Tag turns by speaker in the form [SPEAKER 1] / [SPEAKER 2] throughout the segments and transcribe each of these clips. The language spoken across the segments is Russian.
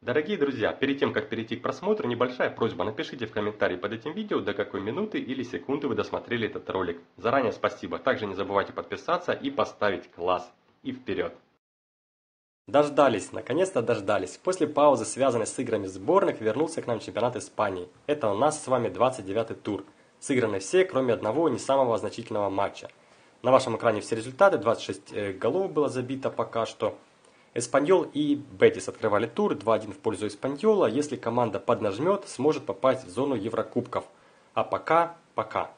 [SPEAKER 1] Дорогие друзья, перед тем, как перейти к просмотру, небольшая просьба. Напишите в комментарии под этим видео, до какой минуты или секунды вы досмотрели этот ролик. Заранее спасибо. Также не забывайте подписаться и поставить класс. И вперед! Дождались, наконец-то дождались. После паузы, связанной с играми сборных, вернулся к нам чемпионат Испании. Это у нас с вами 29-й тур. Сыграны все, кроме одного не самого значительного матча. На вашем экране все результаты, 26 э, голов было забито пока что. Эспаньол и Бетис открывали тур 2-1 в пользу Эспаньола. Если команда поднажмет, сможет попасть в зону Еврокубков. А пока, пока.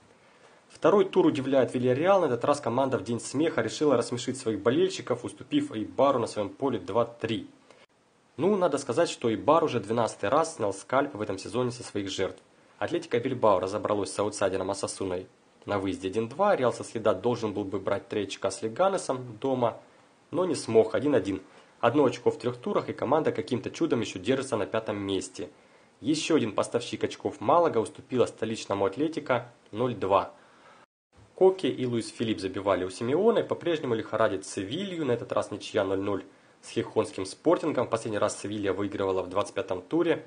[SPEAKER 1] Второй тур удивляет Вильяреал. На этот раз команда в День смеха решила рассмешить своих болельщиков, уступив Ибару на своем поле 2-3. Ну, надо сказать, что Ибар уже 12 раз снял скальп в этом сезоне со своих жертв. Атлетика Бильбао разобралась с аутсайдером Асасуной на выезде 1-2. Реал со следа должен был бы брать 3 очка с Леганесом дома, но не смог 1-1. Одно очко в трех турах, и команда каким-то чудом еще держится на пятом месте. Еще один поставщик очков Малага уступила столичному Атлетико 0-2. Коки и Луис Филипе забивали у Симеона по-прежнему лихорадит Севилью, на этот раз ничья 0-0 с Хихонским спортингом. Последний раз Севилья выигрывала в 25-м туре.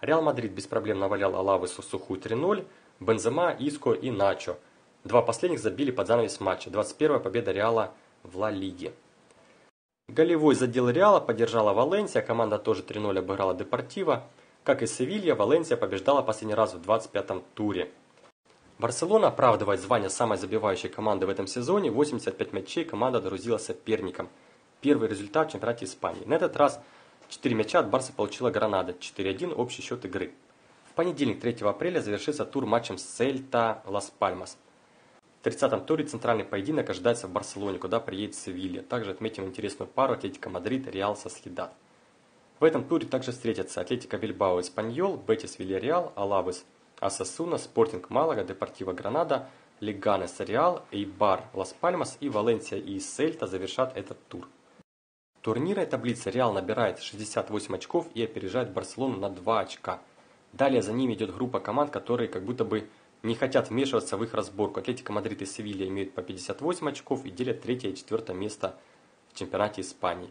[SPEAKER 1] Реал Мадрид без проблем навалял Алавесу сухую 3-0. Бензема, Иско и Начо. Два последних забили под занавес матча. 21-я победа Реала в Ла Лиге. Голевой задел Реала поддержала Валенсия, команда тоже 3-0 обыграла Депортиво. Как и Севилья, Валенсия побеждала последний раз в 25-м туре. Барселона оправдывает звание самой забивающей команды в этом сезоне. 85 матчей команда дорузила соперникам. Первый результат в чемпионате Испании. На этот раз 4 мяча от Барса получила Гранада. 4-1 общий счет игры. В понедельник 3 апреля завершится тур матчем Сельта Лас Пальмас. В 30-м туре центральный поединок ожидается в Барселоне, куда приедет Севилья. Также отметим интересную пару Атлетико Мадрид, Реал Сосьедад. В этом туре также встретятся Атлетик Бильбао Испаньол, Бетис Вильяреал, Алавес Осасуна, Спортинг Малага, Депортиво Гранада, Леганес Реал, Эйбар Лас Пальмас и Валенсия и Сельта завершат этот тур. В турнирной таблице Реал набирает 68 очков и опережает Барселону на 2 очка. Далее за ними идет группа команд, которые как будто бы не хотят вмешиваться в их разборку. Атлетика Мадрид и Севилья имеют по 58 очков и делят третье и четвертое место в чемпионате Испании.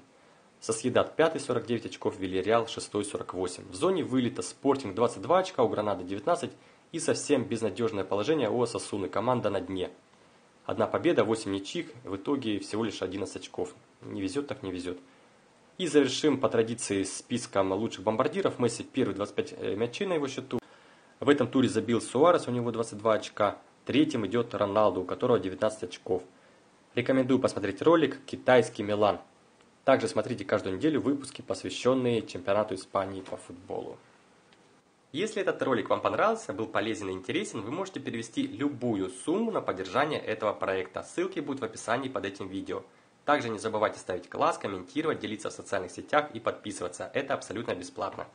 [SPEAKER 1] Сосьедад 5 49 очков, Вильяреал 6 48. В зоне вылета Спортинг 22 очка, у Гранады 19 и совсем безнадежное положение у Осасуны, команда на дне. Одна победа, 8 ничьих, в итоге всего лишь 11 очков. Не везет так не везет. И завершим по традиции списком лучших бомбардиров. Месси первый 25 э, мячей на его счету. В этом туре забил Суарес, у него 22 очка. Третьим идет Роналду, у которого 19 очков. Рекомендую посмотреть ролик «Китайский Милан». Также смотрите каждую неделю выпуски, посвященные чемпионату Испании по футболу. Если этот ролик вам понравился, был полезен и интересен, вы можете перевести любую сумму на поддержание этого проекта. Ссылки будут в описании под этим видео. Также не забывайте ставить класс, комментировать, делиться в социальных сетях и подписываться. Это абсолютно бесплатно.